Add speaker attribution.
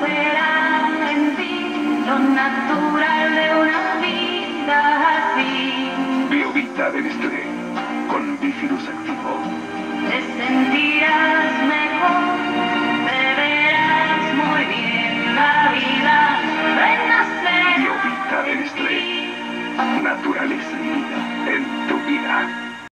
Speaker 1: verán en ti lo natural de una vida así.
Speaker 2: Biovita de Nestlé, con bífidos activo.
Speaker 1: Te sentirás mejor, te verás muy bien la vida. Renacer. Biovita de Nestlé,
Speaker 2: naturaleza.